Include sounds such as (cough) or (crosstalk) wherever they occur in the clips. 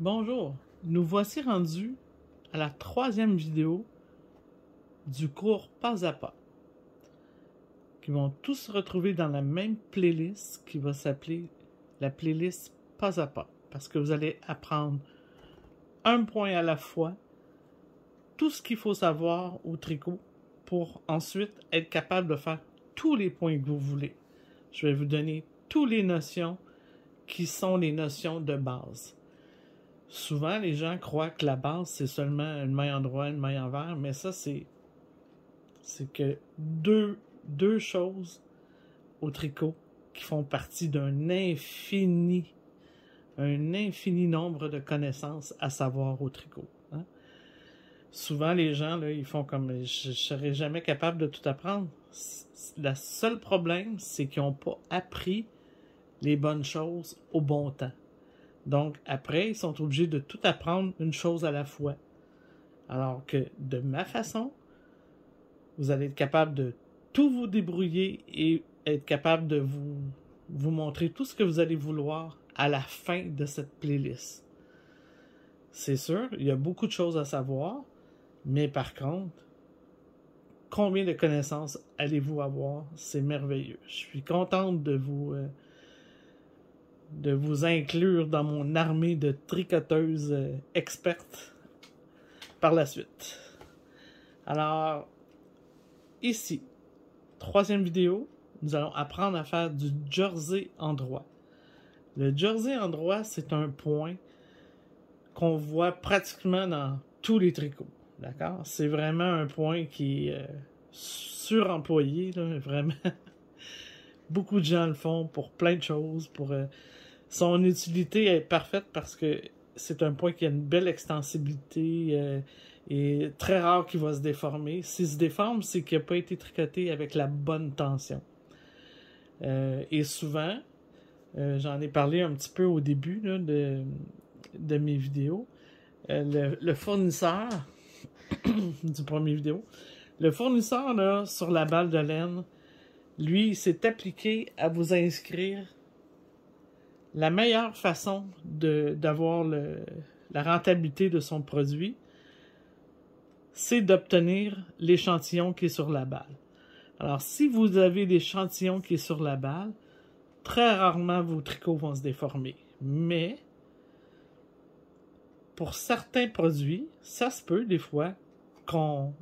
Bonjour, nous voici rendus à la troisième vidéo du cours pas à pas, qui vont tous se retrouver dans la même playlist qui va s'appeler la playlist pas à pas, parce que vous allez apprendre un point à la fois, tout ce qu'il faut savoir au tricot pour ensuite être capable de faire tous les points que vous voulez. Je vais vous donner toutes les notions qui sont les notions de base. Souvent, les gens croient que la base, c'est seulement une maille en droit, une maille en vert, mais ça, c'est. C'est que deux, deux choses au tricot qui font partie d'un infini, un infini nombre de connaissances à savoir au tricot. Hein. Souvent, les gens, là, ils font comme je ne serais jamais capable de tout apprendre. Le seul problème, c'est qu'ils n'ont pas appris les bonnes choses au bon temps. Donc, après, ils sont obligés de tout apprendre une chose à la fois. Alors que, de ma façon, vous allez être capable de tout vous débrouiller et être capable de vous, montrer tout ce que vous allez vouloir à la fin de cette playlist. C'est sûr, il y a beaucoup de choses à savoir, mais par contre, combien de connaissances allez-vous avoir? C'est merveilleux. Je suis contente de vous... Euh, de vous inclure dans mon armée de tricoteuses euh, expertes par la suite. Alors, ici, troisième vidéo, nous allons apprendre à faire du jersey en droit. Le jersey en droit, c'est un point qu'on voit pratiquement dans tous les tricots. D'accord? C'est vraiment un point qui est euh, suremployé, vraiment. (laughs) Beaucoup de gens le font pour plein de choses, euh, son utilité est parfaite parce que c'est un point qui a une belle extensibilité euh, et très rare qu'il va se déformer. S'il se déforme, c'est qu'il n'a pas été tricoté avec la bonne tension. Euh, et souvent, j'en ai parlé un petit peu au début de, de mes vidéos, le, le, fournisseur (coughs) du premier vidéo, le fournisseur là, sur la balle de laine, lui, s'est appliqué à vous inscrire la meilleure façon d'avoir la rentabilité de son produit, c'est d'obtenir l'échantillon qui est sur la balle. Alors, si vous avez l'échantillon qui est sur la balle, très rarement vos tricots vont se déformer. Mais, pour certains produits, ça se peut des fois qu'on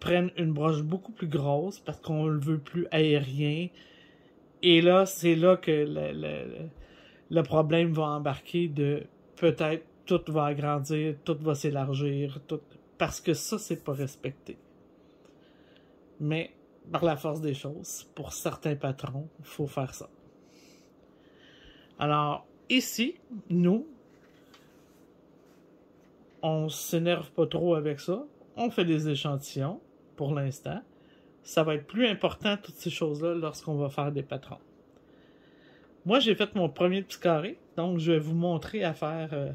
prenne une broche beaucoup plus grosse parce qu'on le veut plus aérien, et là, c'est là que le, le, le, problème va embarquer de peut-être tout va agrandir, tout va s'élargir, tout parce que ça, c'est pas respecté. Mais par la force des choses, pour certains patrons, il faut faire ça. Alors, ici, nous, on s'énerve pas trop avec ça. On fait des échantillons pour l'instant ça va être plus important, toutes ces choses-là, lorsqu'on va faire des patrons. Moi, j'ai fait mon premier petit carré, donc je vais vous montrer à faire euh,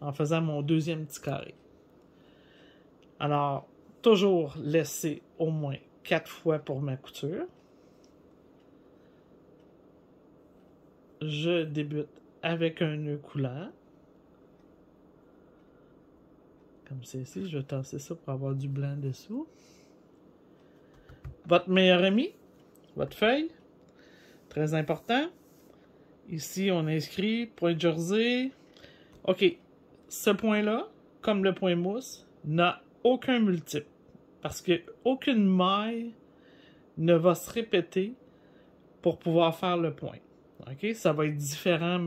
en faisant mon deuxième petit carré. Alors, toujours laisser au moins quatre fois pour ma couture. Je débute avec un nœud coulant. Comme c'est ici, je vais tasser ça pour avoir du blanc dessous votre meilleur ami, votre feuille, très important. Ici, on inscrit point jersey. OK, ce point-là, comme le point mousse, n'a aucun multiple. Parce que aucune maille ne va se répéter pour pouvoir faire le point. OK? Ça va être différent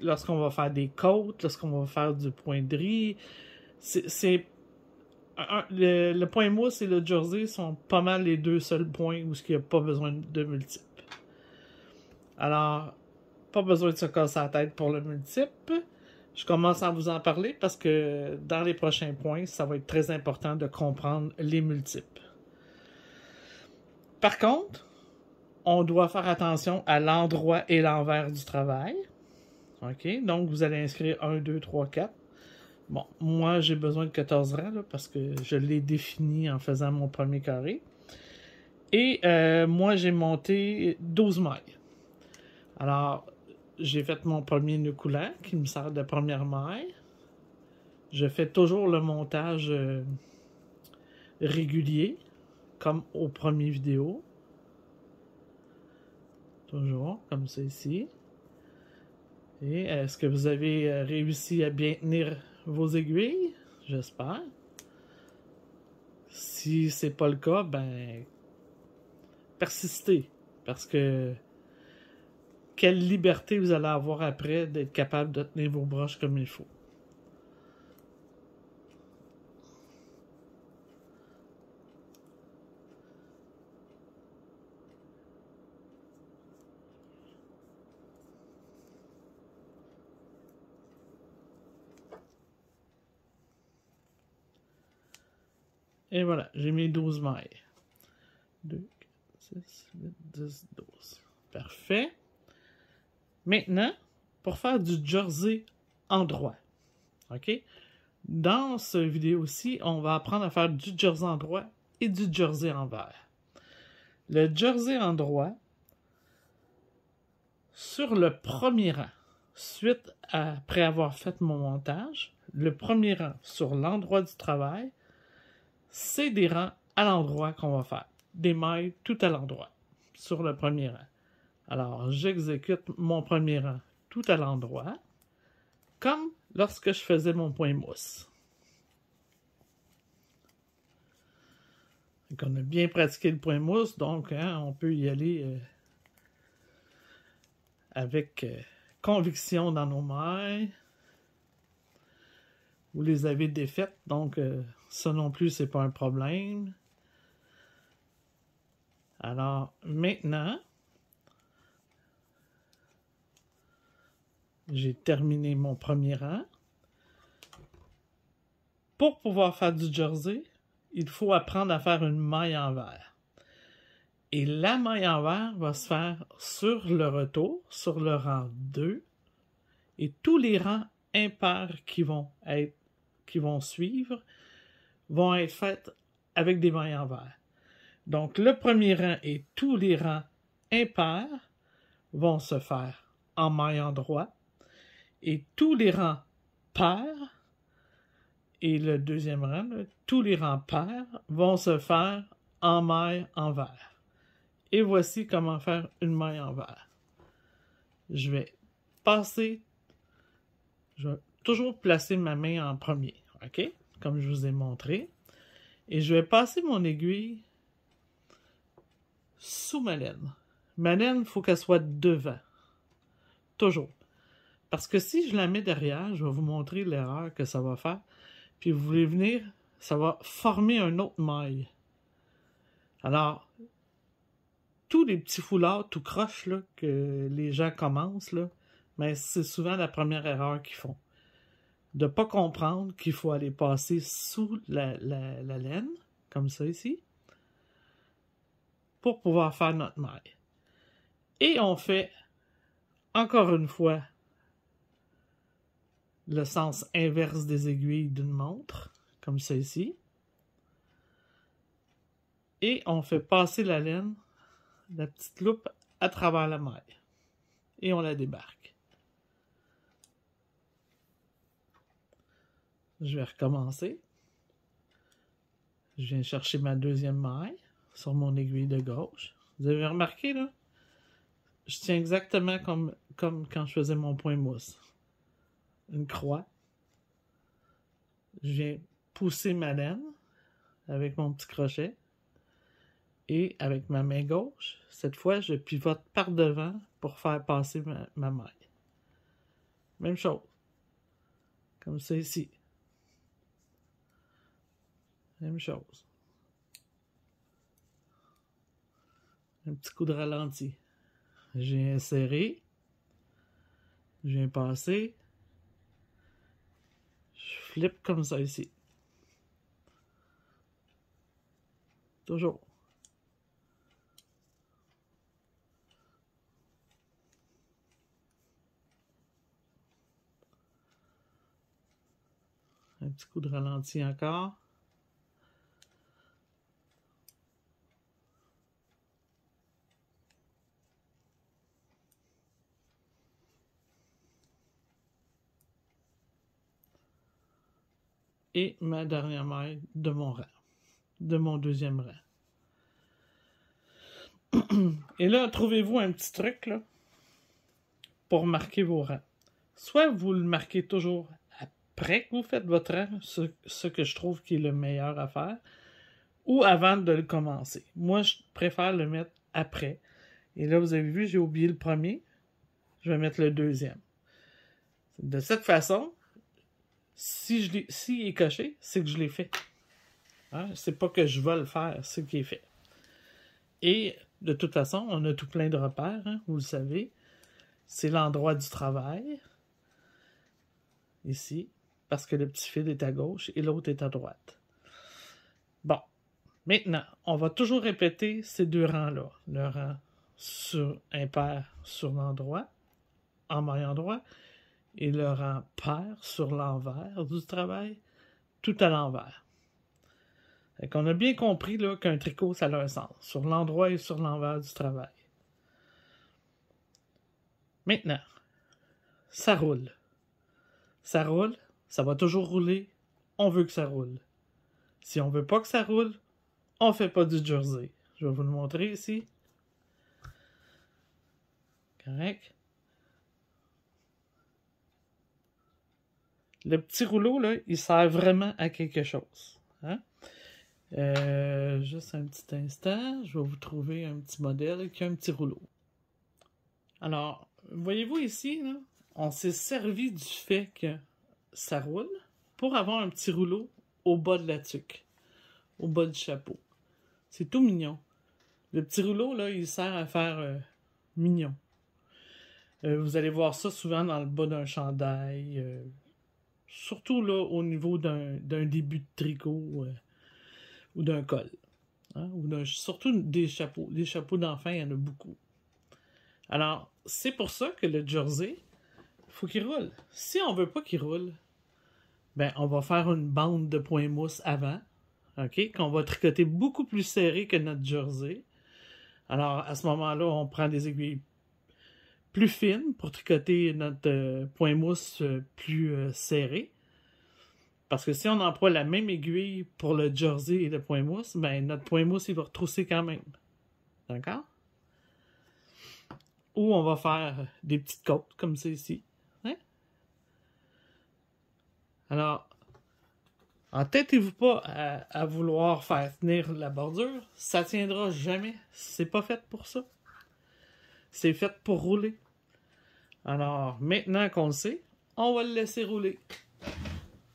lorsqu'on va faire des côtes, lorsqu'on va faire du point de riz. C'est le, point mousse et le jersey sont pas mal les deux seuls points où il n'y a pas besoin de multiple. Alors, pas besoin de se casser la tête pour le multiple. Je commence à vous en parler parce que dans les prochains points, ça va être très important de comprendre les multiples. Par contre, on doit faire attention à l'endroit et l'envers du travail. OK? Donc, vous allez inscrire 1, 2, 3, 4. Bon, moi, j'ai besoin de 14 rangs parce que je l'ai défini en faisant mon premier carré. Et euh, moi, j'ai monté 12 mailles. Alors, j'ai fait mon premier nœud coulant qui me sert de première maille. Je fais toujours le montage euh, régulier, comme au premier vidéo. Toujours, comme ça ici. Et est-ce que vous avez euh, réussi à bien tenir vos aiguilles? J'espère. Si c'est pas le cas, ben persistez. Parce que quelle liberté vous allez avoir après d'être capable de tenir vos broches comme il faut. Et voilà, j'ai mis 12 mailles. 2, 4, 6, 8, 10, 12. Parfait. Maintenant, pour faire du jersey en droit. OK? Dans ce vidéo-ci, on va apprendre à faire du jersey en droit et du jersey en vert. Le jersey en droit, sur le premier rang, suite après avoir fait mon montage, le premier rang sur l'endroit du travail, c'est des rangs à l'endroit qu'on va faire. Des mailles tout à l'endroit, sur le premier rang. Alors, j'exécute mon premier rang tout à l'endroit, comme lorsque je faisais mon point mousse. on a bien pratiqué le point mousse, donc hein, on peut y aller euh, avec euh, conviction dans nos mailles. Vous les avez défaites, donc euh, ça non plus, c'est pas un problème. Alors, maintenant, j'ai terminé mon premier rang. Pour pouvoir faire du jersey, il faut apprendre à faire une maille en verre. Et la maille en verre va se faire sur le retour, sur le rang 2, et tous les rangs impairs qui vont être qui vont suivre vont être faites avec des mailles en. Donc, le premier rang et tous les rangs impairs vont se faire en maille en droit et tous les rangs pairs et le deuxième rang, tous les rangs pairs vont se faire en maille en. Et voici comment faire une maille en. Je vais passer, je vais toujours placer ma main en premier, ok? Comme je vous ai montré. Et je vais passer mon aiguille sous ma laine. Ma laine, il faut qu'elle soit devant. Toujours. Parce que si je la mets derrière, je vais vous montrer l'erreur que ça va faire. Puis vous voulez venir, ça va former un autre maille. Alors, tous les petits foulards tout croche là, que les gens commencent, mais c'est souvent la première erreur qu'ils font. De ne pas comprendre qu'il faut aller passer sous la, la, la laine, comme ça ici, pour pouvoir faire notre maille. Et on fait, encore une fois, le sens inverse des aiguilles d'une montre, comme ça ici. Et on fait passer la laine, la petite loupe, à travers la maille. Et on la débarque. Je vais recommencer. Je viens chercher ma deuxième maille sur mon aiguille de gauche. Vous avez remarqué, là? Je tiens exactement comme, comme quand je faisais mon point mousse une croix. Je viens pousser ma laine avec mon petit crochet. Et avec ma main gauche, cette fois, je pivote par devant pour faire passer ma, ma maille. Même chose. Comme ça ici. Même chose. Un petit coup de ralenti. J'ai inséré. Je viens passer flip comme ça ici. Toujours. Un petit coup de ralenti encore. Ma dernière maille de mon rang, de mon deuxième rang. (clears throat) Et là, trouvez-vous un petit truc pour marquer vos rangs. Soit vous le marquez toujours après que vous faites votre rang, ce, que je trouve qui est le meilleur à faire, ou avant de le commencer. Moi, je préfère le mettre après. Et là, vous avez vu, j'ai oublié le premier. Je vais mettre le deuxième. De cette façon, si je s'il est coché, c'est que je l'ai fait. Hein? C'est pas que je vais le faire, c'est qui est fait. Et de toute façon, on a tout plein de repères, hein, vous le savez. C'est l'endroit du travail. Ici. Parce que le petit fil est à gauche et l'autre est à droite. Bon. Maintenant, on va toujours répéter ces deux rangs-là. Le rang sur impair sur l'endroit, en maille endroit, et le rang pair sur l'envers du travail, tout à l'envers. On a bien compris qu'un tricot, ça a un sens, sur l'endroit et sur l'envers du travail. Maintenant, ça roule. Ça roule, ça va toujours rouler, on veut que ça roule. Si on veut pas que ça roule, on fait pas du jersey. Je vais vous le montrer ici. Correct? Le petit rouleau, là, il sert vraiment à quelque chose. Hein? Euh, juste un petit instant, je vais vous trouver un petit modèle qui a un petit rouleau. Alors, voyez-vous ici, on s'est servi du fait que ça roule pour avoir un petit rouleau au bas de la tuque, au bas du chapeau. C'est tout mignon. Le petit rouleau, là, il sert à faire euh, mignon. Euh, vous allez voir ça souvent dans le bas d'un chandail, surtout là au niveau d'un début de tricot euh, ou d'un col. Hein, ou surtout des chapeaux. Les chapeaux d'enfants, il y en a beaucoup. Alors, c'est pour ça que le jersey, faut qu'il roule. Si on veut pas qu'il roule, ben, on va faire une bande de points mousse avant, OK, qu'on va tricoter beaucoup plus serré que notre jersey. Alors, à ce moment-là, on prend des aiguilles plus fine pour tricoter notre euh, point mousse euh, plus euh, serré. Parce que si on emploie la même aiguille pour le jersey et le point mousse, ben notre point mousse il va retrousser quand même. D'accord? Ou on va faire des petites côtes comme ceci. Hein? Alors, entêtez-vous pas à, à, vouloir faire tenir la bordure. Ça tiendra jamais. C'est pas fait pour ça. C'est fait pour rouler. Alors, maintenant qu'on le sait, on va le laisser rouler.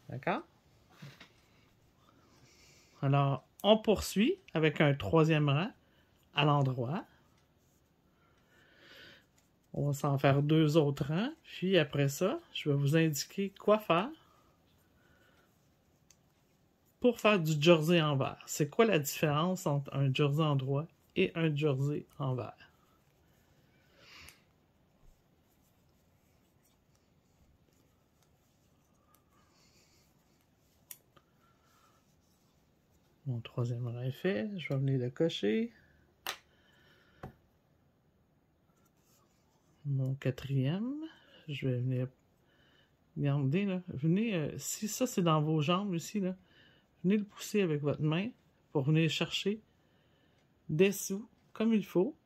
D'accord? Alors, on poursuit avec un troisième rang à l'endroit. On va s'en faire deux autres rangs. Puis après ça, je vais vous indiquer quoi faire pour faire du jersey envers. C'est quoi la différence entre un jersey endroit et un jersey envers? Mon troisième est fait. Je vais venir le cocher. Mon quatrième. Je vais venir garder là. Venez, euh, si ça c'est dans vos jambes ici, là, venez le pousser avec votre main pour venir chercher dessous, comme il faut,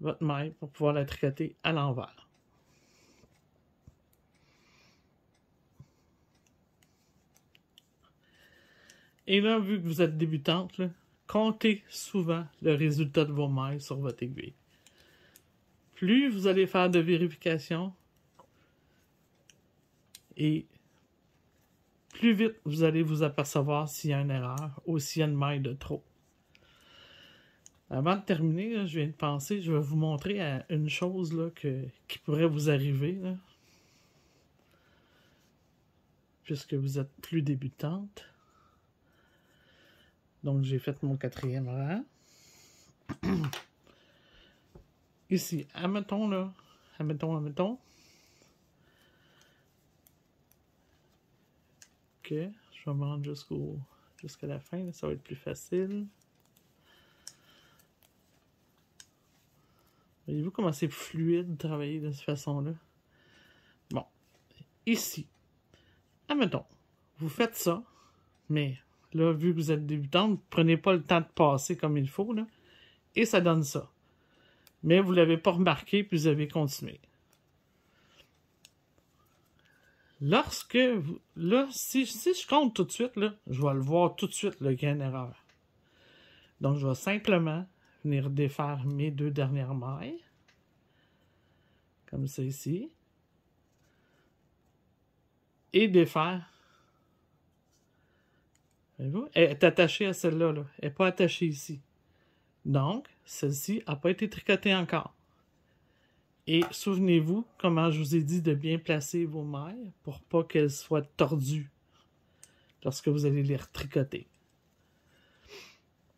votre maille pour pouvoir la tricoter à l'envers. Et là, vu que vous êtes débutante, comptez souvent le résultat de vos mailles sur votre aiguille. Plus vous allez faire de vérification et plus vite vous allez vous apercevoir s'il y a une erreur ou s'il y a une maille de trop. Avant de terminer, je viens de penser, je vais vous montrer une chose qui pourrait vous arriver. puisque vous êtes plus débutante. Donc, j'ai fait mon quatrième rang. (clears throat) Ici, admettons là, admettons, admettons. Ok, je vais me rendre jusqu'au jusqu'à la fin, ça va être plus facile. Voyez-vous comment c'est fluide de travailler de cette façon-là? Bon, ici, admettons, vous faites ça, mais là, vu que vous êtes débutante, prenez pas le temps de passer comme il faut, là, et ça donne ça. Mais vous l'avez pas remarqué, puis vous avez continué. Lorsque là, si, je compte tout de suite, là, je vais le voir tout de suite, le gain erreur. Donc, je vais simplement venir défaire mes deux dernières mailles. Comme ça ici. Et défaire. Elle est attachée à celle-là. Là. Elle n'est pas attachée ici. Donc, celle-ci n'a pas été tricotée encore. Et souvenez-vous comment je vous ai dit de bien placer vos mailles pour pas qu'elles soient tordues lorsque vous allez les retricoter.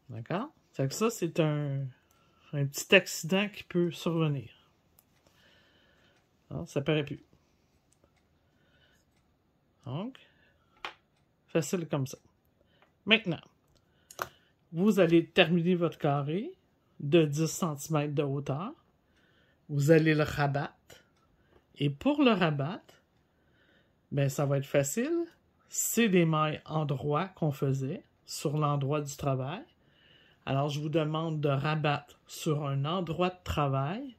D'accord? Ça, ça c'est un, un petit accident qui peut survenir. Alors, ça paraît plus. Donc, facile comme ça. Maintenant, vous allez terminer votre carré de 10 cm de hauteur. Vous allez le rabattre. Et pour le rabattre, ben, ça va être facile. C'est des mailles en droit qu'on faisait sur l'endroit du travail. Alors, je vous demande de rabattre sur un endroit de travail.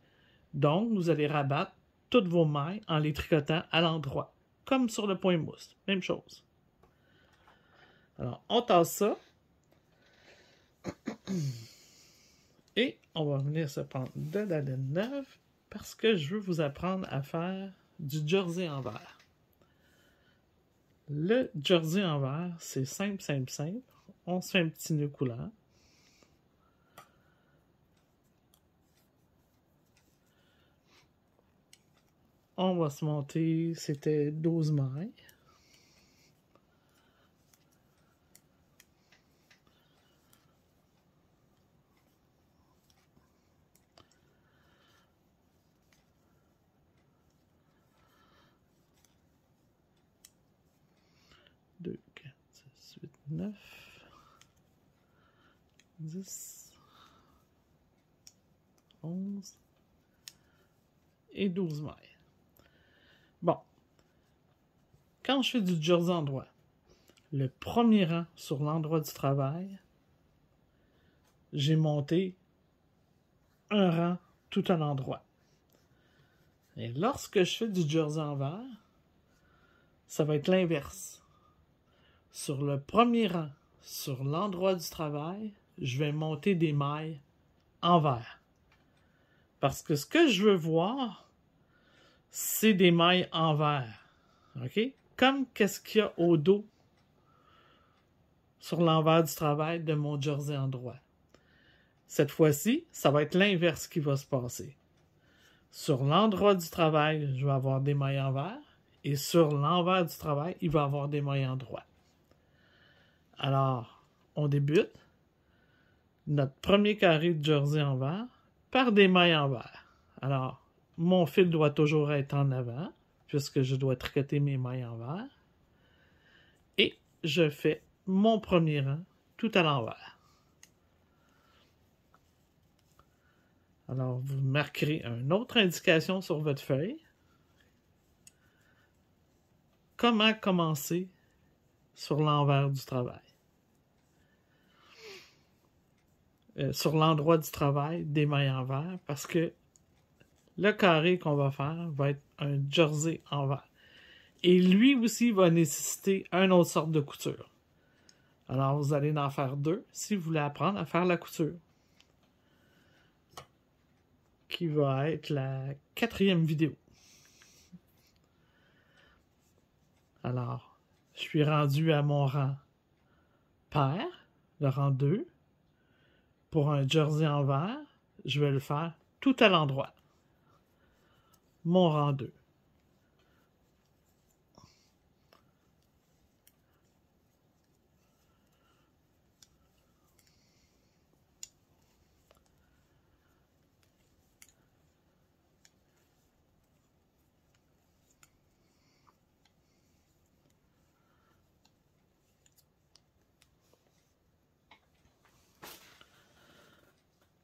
Donc, vous allez rabattre toutes vos mailles en les tricotant à l'endroit, comme sur le point mousse. Même chose. Alors, on tasse ça. (clears throat) Et on va venir se prendre de la laine neuve parce que je veux vous apprendre à faire du jersey en verre. Le jersey en verre, c'est simple, simple, simple. On se fait un petit nœud coulant. On va se monter, c'était 12 mailles. Et douze mailles. Bon. Quand je fais du jersey endroit, le premier rang sur l'endroit du travail, j'ai monté un rang tout à l'endroit. Et lorsque je fais du jersey envers, ça va être l'inverse. Sur le premier rang, sur l'endroit du travail, je vais monter des mailles envers. Parce que ce que je veux voir, c'est des mailles en verre. OK? Comme qu'est-ce qu'il y a au dos sur l'envers du travail de mon jersey en droit. Cette fois-ci, ça va être l'inverse qui va se passer. Sur l'endroit du travail, je vais avoir des mailles en. Et sur l'envers du travail, il va avoir des mailles en droit. Alors, on débute notre premier carré de jersey en verre par des mailles en verre. Alors, mon fil doit toujours être en avant, puisque je dois tricoter mes mailles en vert. Et je fais mon premier rang tout à l'envers. Alors, vous marquerez une autre indication sur votre feuille. Comment commencer sur l'envers du travail? Euh, sur l'endroit du travail des mailles en vert, parce que le carré qu'on va faire va être un jersey en verre. Et lui aussi va nécessiter une autre sorte de couture. Alors, vous allez en faire deux si vous voulez apprendre à faire la couture. Qui va être la quatrième vidéo. Alors, je suis rendu à mon rang pair, le rang 2. Pour un jersey en verre, je vais le faire tout à l'endroit mon rang 2.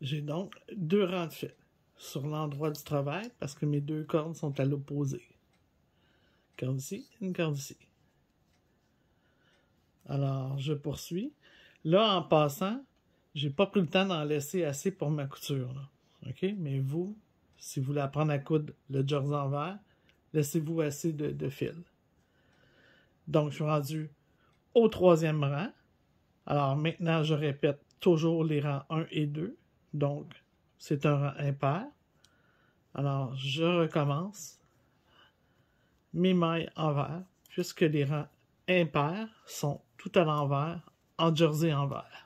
J'ai donc deux rangs de fil sur l'endroit du travail parce que mes deux cordes sont à l'opposé. Corde ici, une corde ici. Alors, je poursuis. Là, en passant, j'ai pas pris le temps d'en laisser assez pour ma couture. OK? Mais vous, si vous voulez apprendre à coudre le jersey envers, laissez-vous assez de, de fil. Donc, je suis rendu au troisième rang. Alors maintenant, je répète toujours les rangs 1 et 2. Donc, c'est un impair. Alors, je recommence mes mailles envers, puisque les rangs impairs sont tout à l'envers en jersey envers.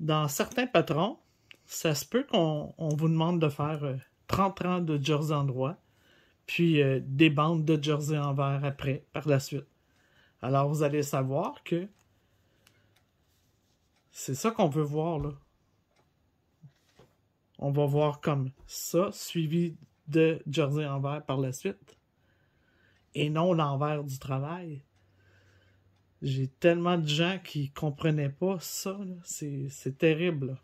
Dans certains patrons, ça se peut qu'on vous demande de faire 30 euh, rangs de jersey endroit, puis euh, des bandes de jersey envers après, par la suite. Alors vous allez savoir que c'est ça qu'on veut voir là. On va voir comme ça, suivi de jersey envers par la suite. Et non l'envers du travail. J'ai tellement de gens qui comprenaient pas ça. C'est terrible.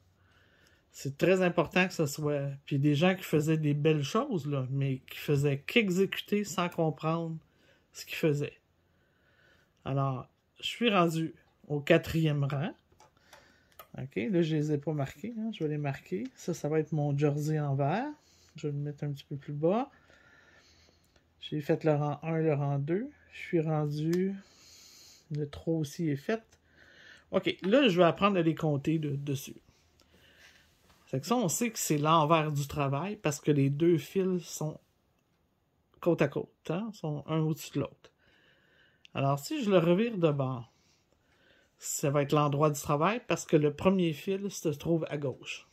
C'est très important que ce soit. Puis des gens qui faisaient des belles choses, là, mais qui faisaient qu'exécuter sans comprendre ce qu'ils faisaient. Alors, je suis rendu au quatrième rang. OK, là, je les ai pas marqués. Hein. Je vais les marquer. Ça, ça va être mon jersey en vert. Je vais le mettre un petit peu plus bas. J'ai fait le rang 1, le rang 2. Je suis rendu... Le 3 aussi est fait. OK, là, je vais apprendre à les compter de, dessus. C'est que ça, on sait que c'est l'envers du travail parce que les deux fils sont côte à côte, hein, sont un au-dessus de l'autre. Alors, si je le revire de bord, ça va être l'endroit du travail parce que le premier fil se trouve à gauche.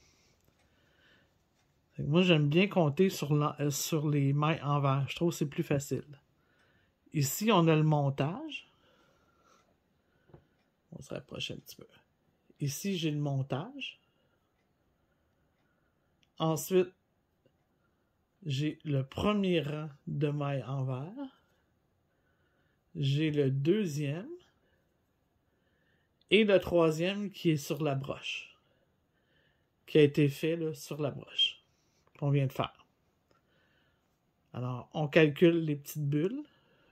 Moi, j'aime bien compter sur, euh, sur les mailles envers. Je trouve que c'est plus facile. Ici, on a le montage. On se rapproche un petit peu. Ici, j'ai le montage. Ensuite, j'ai le premier rang de mailles envers. J'ai le deuxième. Et le troisième qui est sur la broche. Qui a été fait sur la broche. Qu'on vient de faire. Alors, on calcule les petites bulles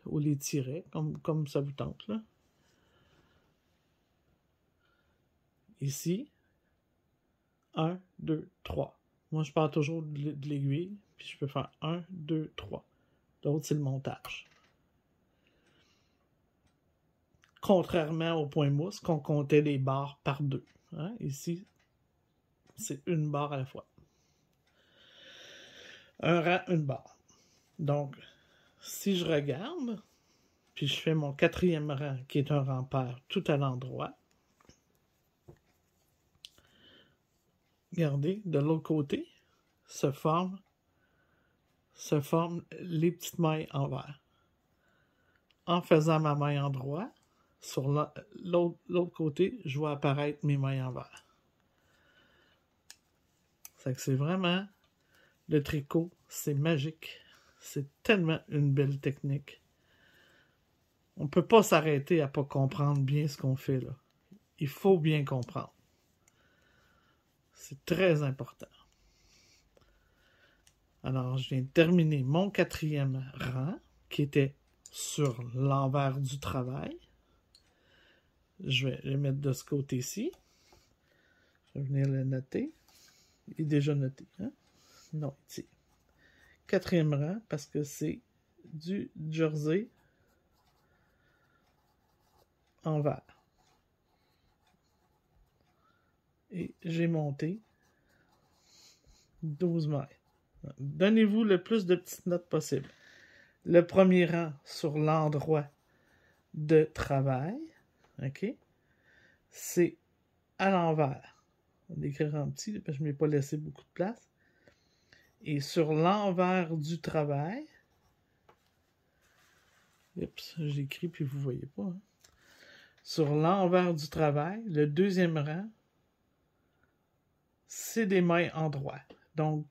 ou les tirets, comme, comme ça vous tente. Là. Ici, 1, 2, 3. Moi, je pars toujours de l'aiguille, puis je peux faire 1, 2, 3. L'autre, c'est le montage. Contrairement au point mousse, qu'on comptait les barres par deux. Hein, ici, c'est une barre à la fois. Un rang, une barre. Donc, si je regarde, puis je fais mon quatrième rang, qui est un rang pair tout à l'endroit, regardez, de l'autre côté, se forment, se forment les petites mailles en vert. En faisant ma maille en droit, sur l'autre côté, je vois apparaître mes mailles en vert. C'est que c'est vraiment le tricot, c'est magique. C'est tellement une belle technique. On ne peut pas s'arrêter à pas comprendre bien ce qu'on fait là. Il faut bien comprendre. C'est très important. Alors, je viens de terminer mon quatrième rang qui était sur l'envers du travail. Je vais le mettre de ce côté-ci. Je vais venir le noter. Il est déjà noté. Hein? Non, ici. Quatrième rang parce que c'est du jersey envers. Et j'ai monté 12 mailles. Donnez-vous le plus de petites notes possible. Le premier rang sur l'endroit de travail, OK, c'est à l'envers. On va en petit, parce que je ne m'ai pas laissé beaucoup de place. Et sur l'envers du travail, oups, j'écris puis vous ne voyez pas. Hein. Sur l'envers du travail, le deuxième rang, c'est des mailles en droit. Donc,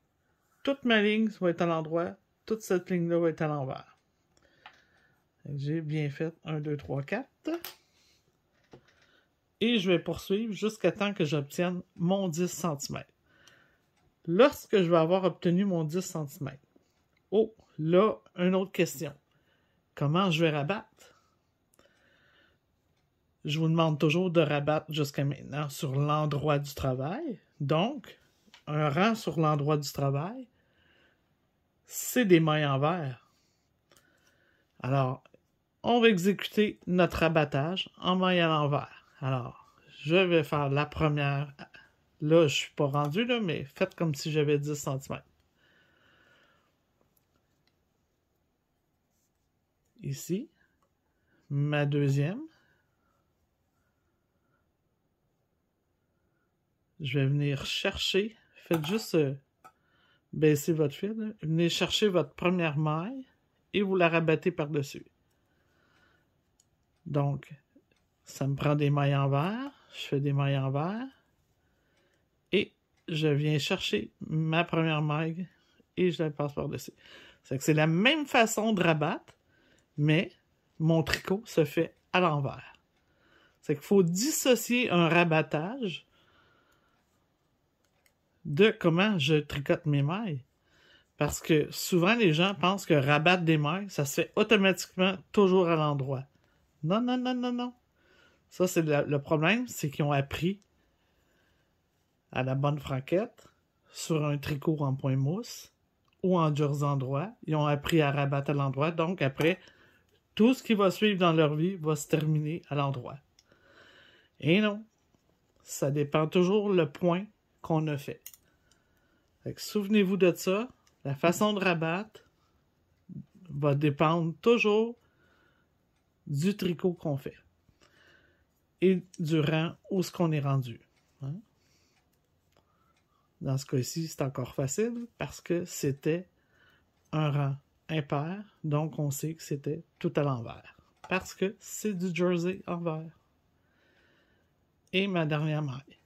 toute ma ligne va être à l'endroit, toute cette ligne-là va être à l'envers. J'ai bien fait 1, 2, 3, 4. Et je vais poursuivre jusqu'à temps que j'obtienne mon 10 cm. lorsque je vais avoir obtenu mon 10 cm, oh, là, une autre question. Comment je vais rabattre? Je vous demande toujours de rabattre jusqu'à maintenant sur l'endroit du travail. Donc, un rang sur l'endroit du travail, c'est des mailles en verre. Alors, on va exécuter notre abattage en maille à l'envers. Alors, je vais faire la première. Là, je suis pas rendu, là, mais faites comme si j'avais 10 cm. Ici, ma deuxième. Je vais venir chercher. Faites juste euh, baisser votre fil. Venez chercher votre première maille et vous la rabattez par-dessus. Donc, ça me prend des mailles en verre. Je fais des mailles en verre. Et je viens chercher ma première maille et je la passe par-dessus. C'est que c'est la même façon de rabattre, mais mon tricot se fait à l'envers. C'est qu'il faut dissocier un rabattage de comment je tricote mes mailles. Parce que souvent, les gens pensent que rabattre des mailles, ça se fait automatiquement toujours à l'endroit. Non, non, non, non, non. Ça, c'est le, problème, c'est qu'ils ont appris à la bonne franquette sur un tricot en point mousse ou en jersey endroit. Ils ont appris à rabattre à l'endroit. Donc, après, tout ce qui va suivre dans leur vie va se terminer à l'endroit. Et non, ça dépend toujours le point qu'on a fait. Souvenez-vous de ça. La façon de rabattre va dépendre toujours du tricot qu'on fait et du rang où ce qu'on est rendu. Hein. Dans ce cas-ci, c'est encore facile parce que c'était un rang impair, donc on sait que c'était tout à l'envers. Parce que c'est du jersey envers. Et ma dernière maille.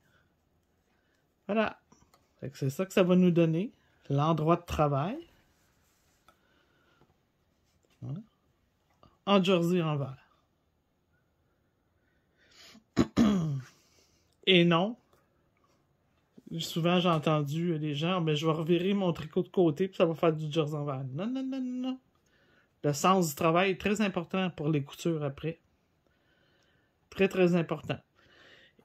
Voilà. C'est ça que ça va nous donner. L'endroit de travail. En jersey envers. (clears throat) Et non. Souvent, j'ai entendu les gens, mais je vais revirer mon tricot de côté, puis ça va faire du jersey envers. Non, non, non, non. Le sens du travail est très important pour les coutures après. Très, très important.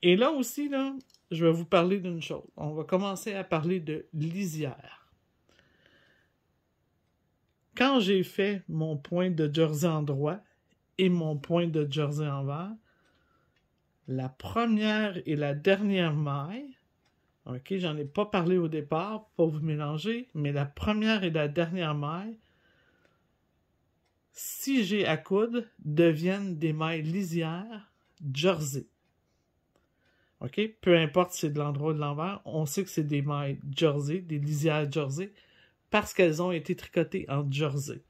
Et là aussi, là, je vais vous parler d'une chose. On va commencer à parler de lisière. Quand j'ai fait mon point de jersey en droit et mon point de jersey envers, la première et la dernière maille, ok, j'en ai pas parlé au départ pour vous mélanger, mais la première et la dernière maille, si j'ai à coudre, deviennent des mailles lisières jersey. OK? Peu importe si c'est de l'endroit ou de l'envers, on sait que c'est des mailles jersey, des lisières jersey, parce qu'elles ont été tricotées en jersey.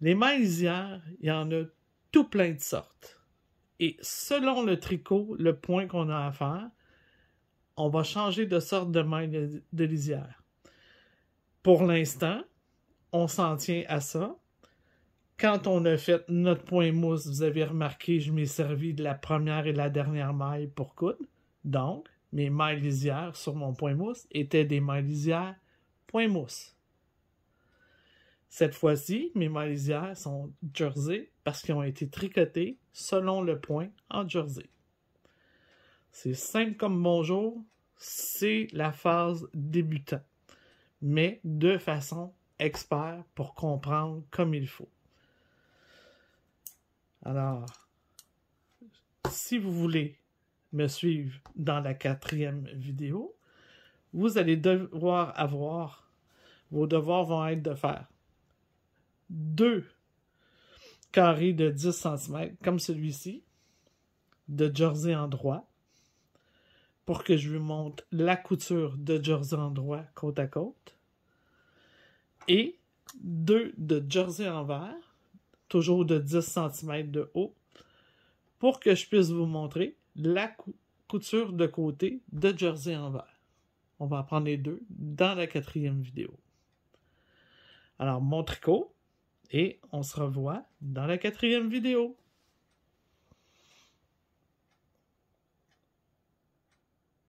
Les mailles lisières, il y en a tout plein de sortes. Et selon le tricot, le point qu'on a à faire, on va changer de sorte de maille de, lisière. Pour l'instant, on s'en tient à ça. Quand on a fait notre point mousse, vous avez remarqué, je m'ai servi de la première et la dernière maille pour coudre. Donc, mes mailles lisières sur mon point mousse étaient des mailles lisières point mousse. Cette fois-ci, mes mailles lisières sont jersey parce qu'ils ont été tricotés selon le point en jersey. C'est simple comme bonjour, c'est la phase débutant, mais de façon expert pour comprendre comme il faut. Alors, si vous voulez me suivre dans la quatrième vidéo, vous allez devoir avoir, vos devoirs vont être de faire deux carrés de 10 cm, comme celui-ci, de jersey en droit, pour que je vous montre la couture de jersey en droit côte à côte, et deux de jersey envers, toujours de 10 cm de haut, pour que je puisse vous montrer la couture de côté de jersey envers. On va apprendre les deux dans la quatrième vidéo. Alors, mon tricot, et on se revoit dans la quatrième vidéo.